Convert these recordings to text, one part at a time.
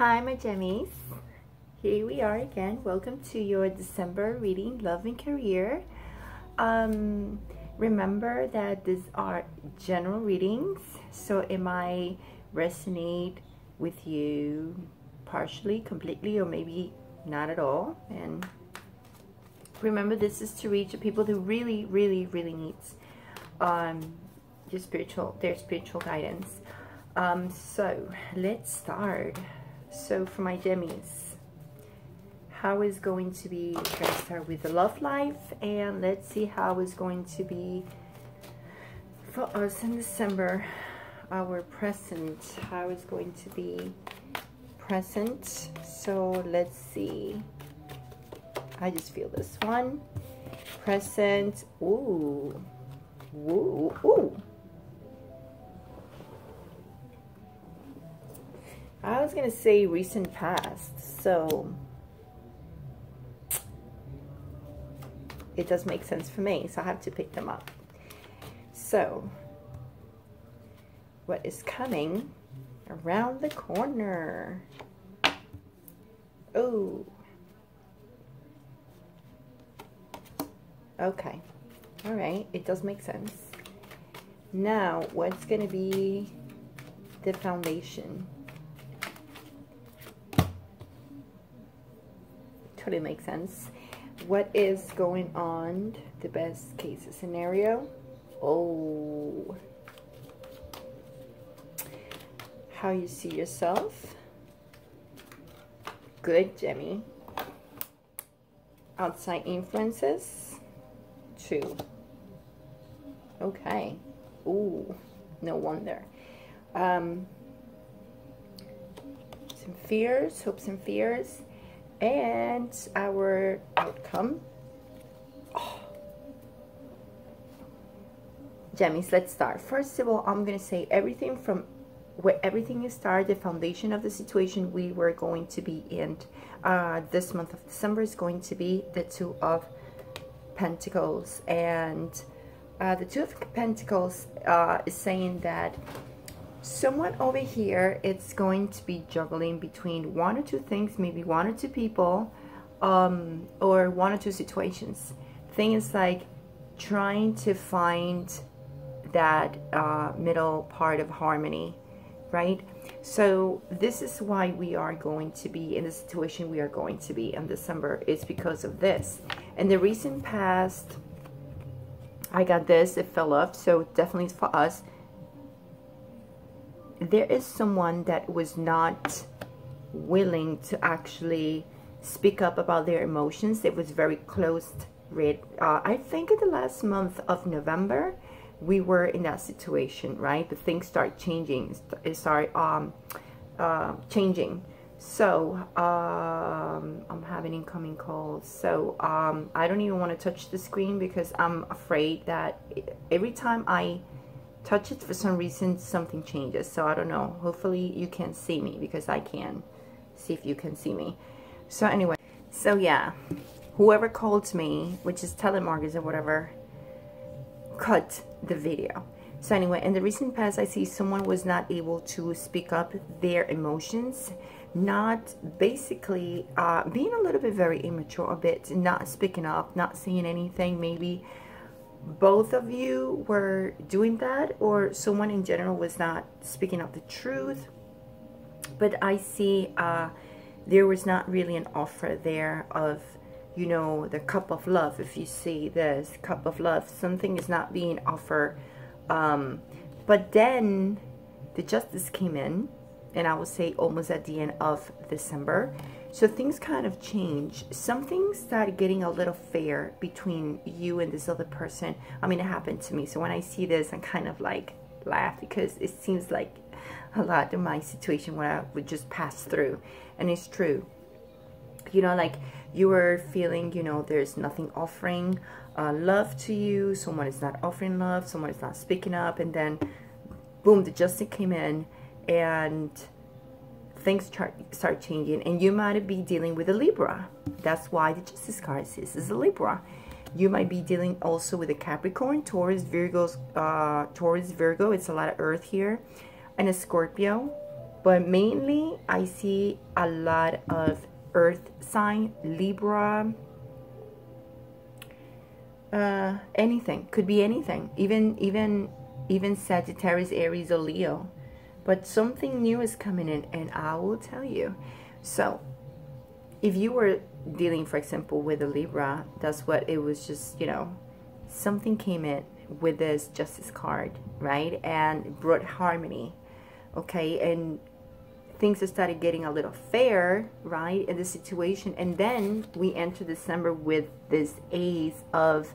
Hi, my Gemmies. Here we are again. Welcome to your December reading, Love and Career. Um, remember that these are general readings, so it might resonate with you partially, completely, or maybe not at all. And remember, this is to reach the people who really, really, really needs um, your spiritual, their spiritual guidance. Um, so let's start. So for my Gemmies, how is going to be, to start with the love life and let's see how is going to be for us in December, our present, how is going to be present. So let's see. I just feel this one. Present. Ooh. Ooh. Ooh. I was going to say recent past, so it does make sense for me, so I have to pick them up. So, what is coming around the corner? Oh. Okay. All right. It does make sense. Now, what's going to be the foundation? Totally makes sense. What is going on? The best case scenario. Oh. How you see yourself. Good, Jemmy. Outside influences. Two. Okay. Ooh, no wonder. Um, some fears, hopes and fears and our outcome. Oh. Let's start. First of all, I'm going to say everything from where everything is started, the foundation of the situation we were going to be in uh, this month of December is going to be the Two of Pentacles. And uh, the Two of Pentacles uh, is saying that someone over here it's going to be juggling between one or two things maybe one or two people um, or one or two situations. Things like trying to find that uh, middle part of harmony right? So this is why we are going to be in the situation we are going to be in December is because of this. And the recent past I got this it fell off so definitely for us there is someone that was not willing to actually speak up about their emotions. It was very closed. Uh, I think in the last month of November, we were in that situation, right? But things start changing, start um, uh, changing. So, um, I'm having incoming calls. So, um, I don't even want to touch the screen because I'm afraid that every time I touch it for some reason something changes. So I don't know. Hopefully you can see me because I can see if you can see me. So anyway so yeah. Whoever called me which is telemarketers or whatever cut the video. So anyway in the recent past I see someone was not able to speak up their emotions. Not basically uh, being a little bit very immature a bit not speaking up not saying anything maybe both of you were doing that or someone in general was not speaking of the truth? But I see uh, there was not really an offer there of you know the cup of love if you see this cup of love. Something is not being offered um, but then the justice came in and I would say almost at the end of December so things kind of change. Something started getting a little fair between you and this other person. I mean, it happened to me. So when I see this, I kind of like laugh because it seems like a lot of my situation where I would just pass through. And it's true. You know, like you were feeling, you know, there's nothing offering uh, love to you. Someone is not offering love. Someone is not speaking up. And then, boom, the justice came in and things start changing and you might be dealing with a Libra. That's why the Justice card says is a Libra. You might be dealing also with a Capricorn, Taurus, Virgos, uh, Taurus, Virgo. It's a lot of earth here. And a Scorpio. but mainly I see a lot of earth sign, Libra, uh, anything, could be anything, even, even, even Sagittarius, Aries, or Leo. But something new is coming in and I will tell you. So if you were dealing, for example, with a Libra, that's what it was just, you know, something came in with this justice card, right? And brought harmony, okay? And things started getting a little fair, right, in the situation. And then we enter December with this Ace of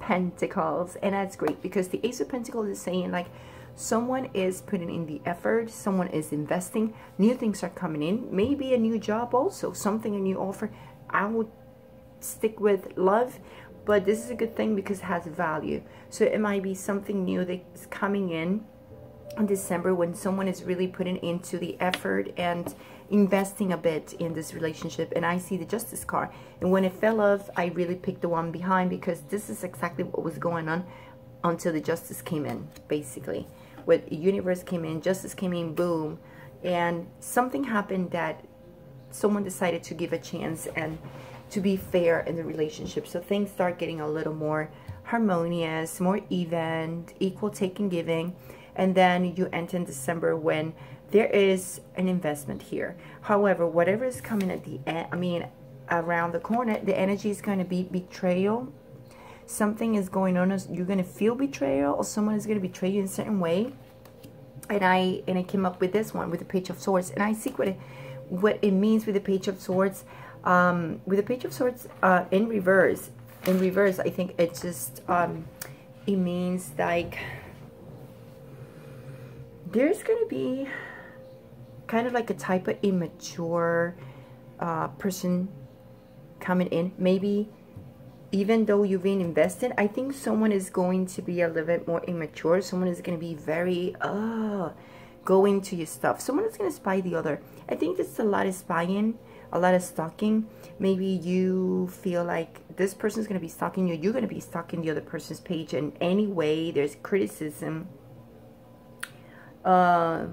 Pentacles. And that's great because the Ace of Pentacles is saying, like, someone is putting in the effort, someone is investing, new things are coming in, maybe a new job also, something, a new offer. I would stick with love, but this is a good thing because it has value. So it might be something new that's coming in in December when someone is really putting into the effort and investing a bit in this relationship and I see the justice card and when it fell off I really picked the one behind because this is exactly what was going on until the justice came in basically with universe came in justice came in boom and something happened that someone decided to give a chance and to be fair in the relationship so things start getting a little more harmonious more even equal taking giving and then you enter in December when there is an investment here. However, whatever is coming at the end, I mean, around the corner, the energy is going to be betrayal. Something is going on. You're going to feel betrayal or someone is going to betray you in a certain way. And I and I came up with this one with the Page of Swords. And I see what it, what it means with the Page of Swords. Um, with the Page of Swords uh, in reverse, in reverse, I think it's just, um, it means like there's going to be kind of like a type of immature uh, person coming in. Maybe even though you've been invested, I think someone is going to be a little bit more immature. Someone is going to be very, uh, going to your stuff. Someone is going to spy the other. I think there's a lot of spying, a lot of stalking. Maybe you feel like this person is going to be stalking you. You're going to be stalking the other person's page. And anyway, there's criticism uh,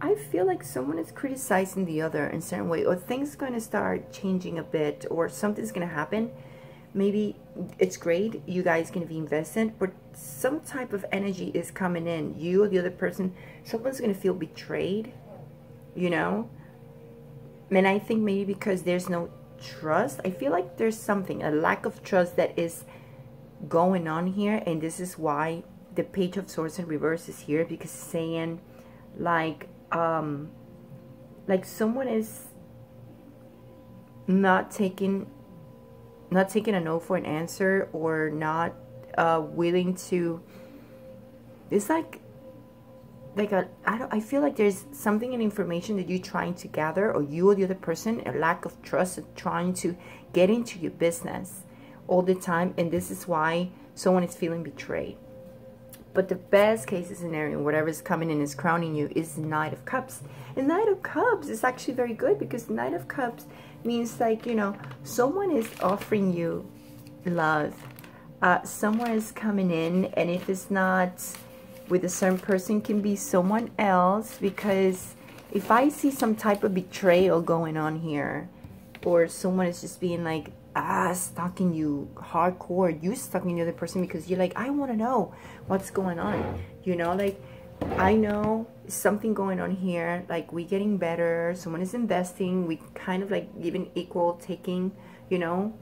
I feel like someone is criticizing the other in certain way, or things going to start changing a bit, or something's going to happen. Maybe it's great, you guys to be invested, but some type of energy is coming in. You or the other person, someone's going to feel betrayed, you know? And I think maybe because there's no trust, I feel like there's something, a lack of trust that is going on here, and this is why the page of swords in reverse is here because saying like um like someone is not taking not taking a no for an answer or not uh willing to it's like like a I don't I feel like there's something in information that you're trying to gather or you or the other person a lack of trust trying to get into your business all the time and this is why someone is feeling betrayed but the best case scenario, whatever is coming in is crowning you, is the Knight of Cups. And Knight of Cups is actually very good because Knight of Cups means like, you know, someone is offering you love. Uh, someone is coming in and if it's not with a certain person can be someone else because if I see some type of betrayal going on here or someone is just being like ah stalking you hardcore you stalking the other person because you're like i want to know what's going on you know like i know something going on here like we getting better someone is investing we kind of like giving equal taking you know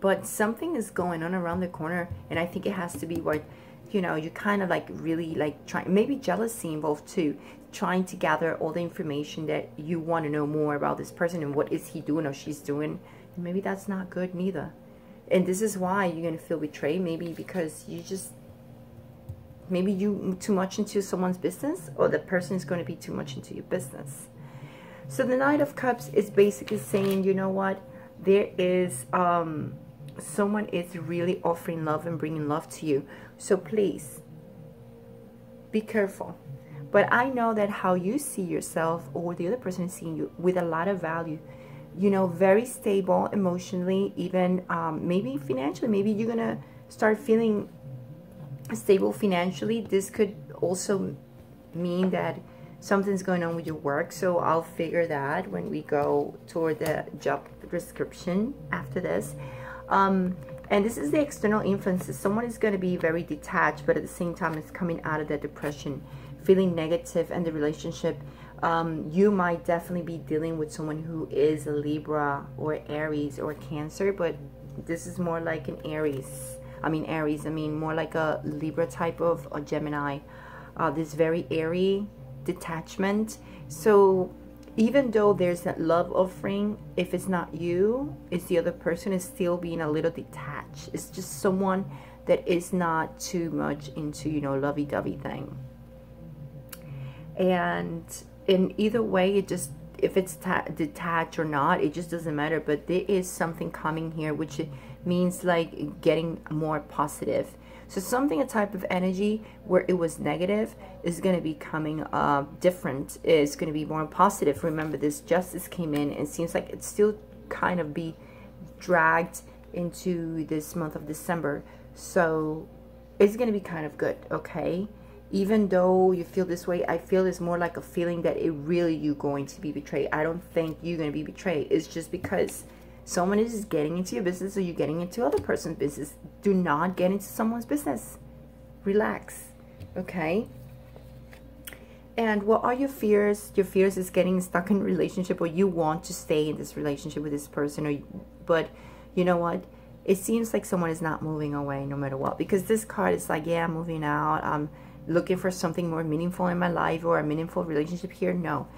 but something is going on around the corner and i think it has to be what you know you kind of like really like trying maybe jealousy involved too trying to gather all the information that you want to know more about this person and what is he doing or she's doing And maybe that's not good neither. And this is why you're going to feel betrayed. Maybe because you just, maybe you too much into someone's business or the person is going to be too much into your business. So the Knight of Cups is basically saying, you know what, there is, um, someone is really offering love and bringing love to you. So please, be careful. But I know that how you see yourself or the other person is seeing you with a lot of value you know, very stable emotionally, even um, maybe financially. Maybe you're going to start feeling stable financially. This could also mean that something's going on with your work. So I'll figure that when we go toward the job description after this. Um, and this is the external influences. Someone is going to be very detached, but at the same time, it's coming out of that depression, feeling negative, and the relationship. Um, you might definitely be dealing with someone who is a Libra or Aries or Cancer, but this is more like an Aries. I mean, Aries, I mean, more like a Libra type of a Gemini. Uh, this very airy detachment. So even though there's that love offering, if it's not you, it's the other person is still being a little detached. It's just someone that is not too much into, you know, lovey-dovey thing. And in either way, it just, if it's detached or not, it just doesn't matter. But there is something coming here, which means like getting more positive so something, a type of energy where it was negative is going to be coming uh, different, is going to be more positive. Remember this justice came in and seems like it's still kind of be dragged into this month of December. So it's going to be kind of good, okay? Even though you feel this way, I feel it's more like a feeling that it really you going to be betrayed. I don't think you're going to be betrayed. It's just because someone is getting into your business or you're getting into other person's business. Do not get into someone's business. Relax, okay? And what are your fears? Your fears is getting stuck in relationship or you want to stay in this relationship with this person. or But you know what? It seems like someone is not moving away no matter what. Because this card is like, yeah, I'm moving out. I'm looking for something more meaningful in my life or a meaningful relationship here. No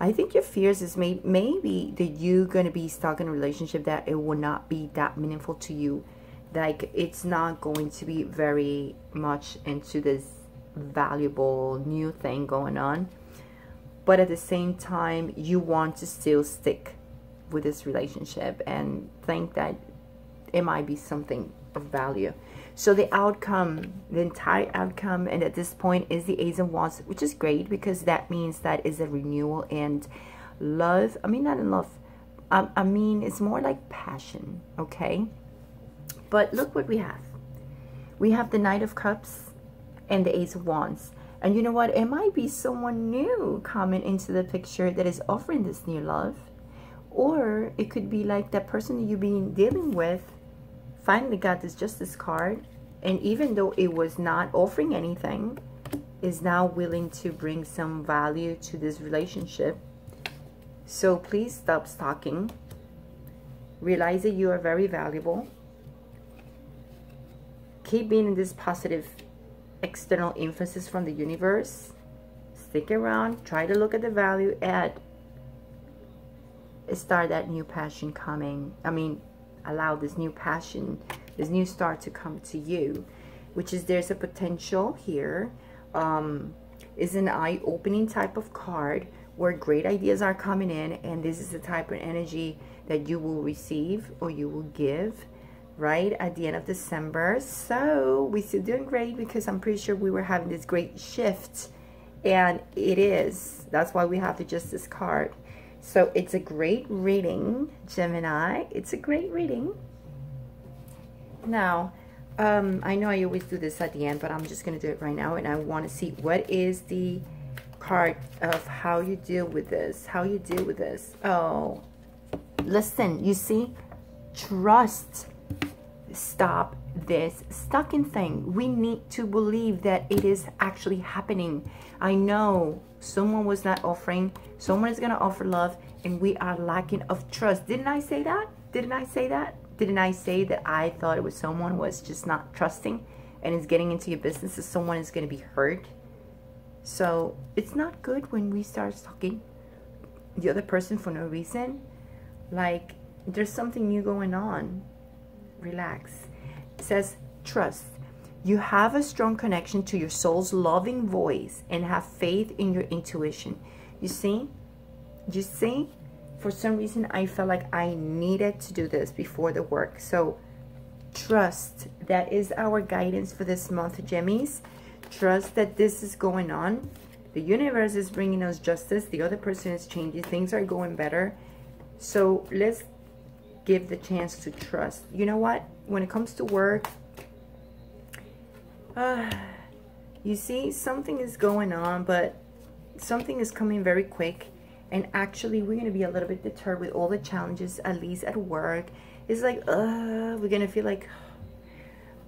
I think your fears is may, maybe that you're going to be stuck in a relationship that it will not be that meaningful to you. Like it's not going to be very much into this valuable new thing going on. But at the same time, you want to still stick with this relationship and think that it might be something of value. So the outcome, the entire outcome, and at this point is the Ace of Wands, which is great because that means that is a renewal and love. I mean, not in love. Um, I mean, it's more like passion, okay? But look what we have. We have the Knight of Cups and the Ace of Wands. And you know what? It might be someone new coming into the picture that is offering this new love. Or it could be like that person you've been dealing with finally got this justice card and even though it was not offering anything is now willing to bring some value to this relationship. So please stop stalking. Realize that you are very valuable. Keep being in this positive external emphasis from the universe. Stick around. Try to look at the value add start that new passion coming. I mean allow this new passion, this new start to come to you, which is there's a potential here. Um, is an eye-opening type of card where great ideas are coming in and this is the type of energy that you will receive or you will give right at the end of December. So we're still doing great because I'm pretty sure we were having this great shift and it is. That's why we have the Justice card. So it's a great reading, Gemini. It's a great reading. Now, um, I know I always do this at the end, but I'm just going to do it right now. And I want to see what is the card of how you deal with this. How you deal with this. Oh, listen, you see? Trust. Stop this stucking thing. We need to believe that it is actually happening. I know someone was not offering someone is going to offer love and we are lacking of trust. Didn't i say that? Didn't i say that? Didn't i say that i thought it was someone was just not trusting and is getting into your business that someone is going to be hurt? So it's not good when we start talking the other person for no reason. Like there's something new going on. Relax says trust you have a strong connection to your soul's loving voice and have faith in your intuition. You see? You see? For some reason, I felt like I needed to do this before the work. So, trust. That is our guidance for this month, Gemmies. Trust that this is going on. The universe is bringing us justice. The other person is changing. Things are going better. So, let's give the chance to trust. You know what? When it comes to work, uh, you see, something is going on, but something is coming very quick. And actually we're going to be a little bit deterred with all the challenges at least at work. It's like uh we're going to feel like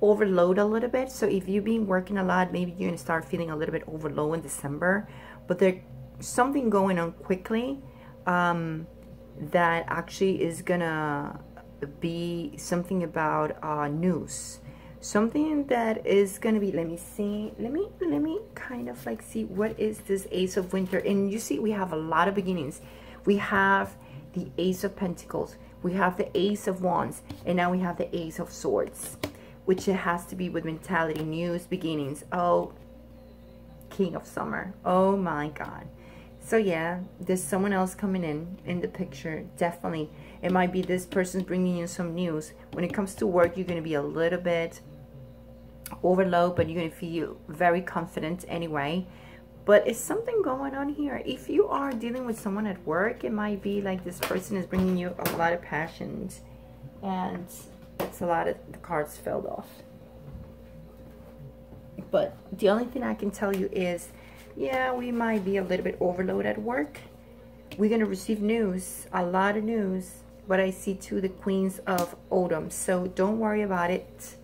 overload a little bit. So if you've been working a lot maybe you're going to start feeling a little bit overload in december. But there's something going on quickly um, that actually is gonna be something about uh, news. Something that is gonna be let me see let me let me kind of like see what is this ace of winter. And you see we have a lot of beginnings. We have the ace of pentacles. We have the ace of wands. And now we have the ace of swords which it has to be with mentality news beginnings. Oh king of summer. Oh my god so yeah there's someone else coming in in the picture definitely. It might be this person's bringing you some news. When it comes to work you're going to be a little bit overload but you're going to feel very confident anyway. But it's something going on here. If you are dealing with someone at work it might be like this person is bringing you a lot of passions and it's a lot of the cards filled off. But the only thing I can tell you is yeah we might be a little bit overloaded at work. We're gonna receive news a lot of news but I see too the queens of autumn so don't worry about it.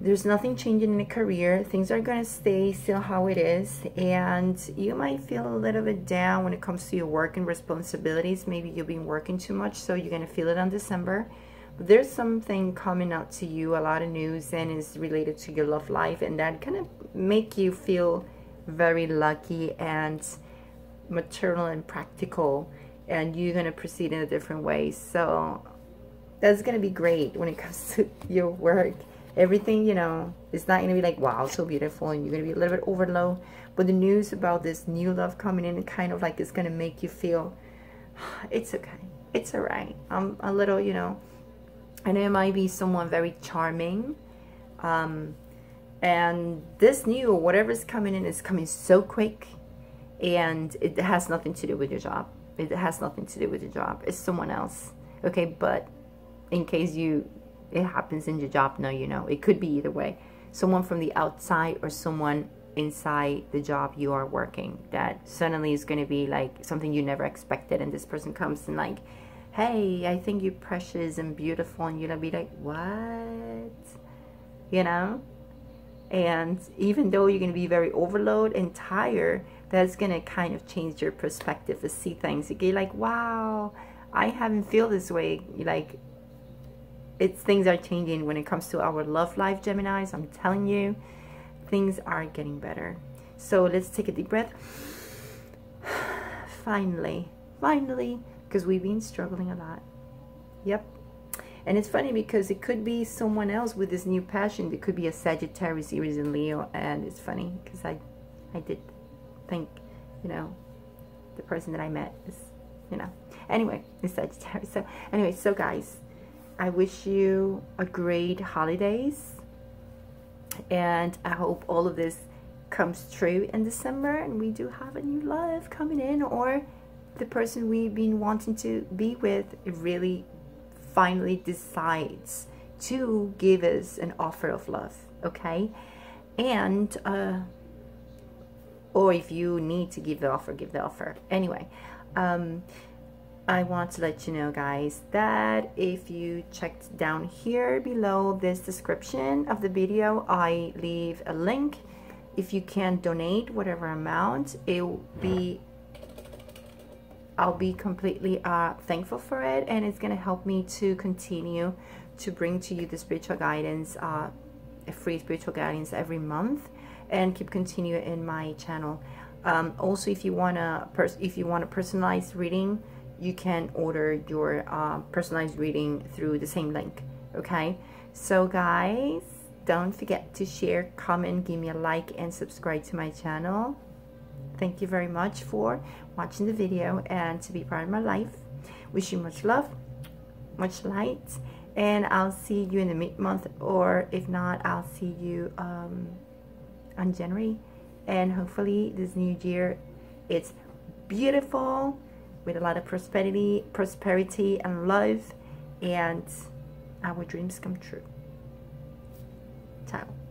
There's nothing changing in the career. Things are gonna stay still how it is. And you might feel a little bit down when it comes to your work and responsibilities. Maybe you've been working too much so you're gonna feel it on December. There's something coming out to you a lot of news and is related to your love life and that kind of make you feel very lucky and maternal and practical and you're going to proceed in a different way. So that's going to be great when it comes to your work. Everything you know it's not going to be like wow so beautiful and you're going to be a little bit overload. But the news about this new love coming in kind of like it's going to make you feel it's okay. It's all right i'm a little you know and it might be someone very charming um, and this new whatever's coming in is coming so quick and it has nothing to do with your job. It has nothing to do with your job. It's someone else okay? But in case you it happens in your job now you know it could be either way. Someone from the outside or someone inside the job you are working that suddenly is going to be like something you never expected and this person comes and like hey i think you're precious and beautiful and you're gonna be like what? You know and even though you're going to be very overload and tired that's going to kind of change your perspective to see things. You get like wow i haven't feel this way. Like it's things are changing when it comes to our love life geminis i'm telling you things are getting better. So let's take a deep breath. Finally finally because we've been struggling a lot. Yep and it's funny because it could be someone else with this new passion. It could be a Sagittarius, Aries, and Leo. And it's funny because I, I did think, you know, the person that I met is, you know. Anyway, it's Sagittarius. So anyway, so guys, I wish you a great holidays. And I hope all of this comes true in December and we do have a new love coming in or the person we've been wanting to be with really finally decides to give us an offer of love, okay? And, uh, or if you need to give the offer, give the offer. Anyway, um, I want to let you know, guys, that if you checked down here below this description of the video, I leave a link. If you can donate whatever amount, it will be I'll be completely uh, thankful for it and it's going to help me to continue to bring to you the spiritual guidance, uh, free spiritual guidance every month and keep continuing in my channel. Um, also, if you want to if you want a personalized reading, you can order your uh, personalized reading through the same link. Okay, so guys, don't forget to share, comment, give me a like, and subscribe to my channel. Thank you very much for watching the video and to be part of my life. Wish you much love, much light, and I'll see you in the mid-month, or if not, I'll see you um, on January. And hopefully this new year, it's beautiful with a lot of prosperity, prosperity and love, and our dreams come true. Ciao.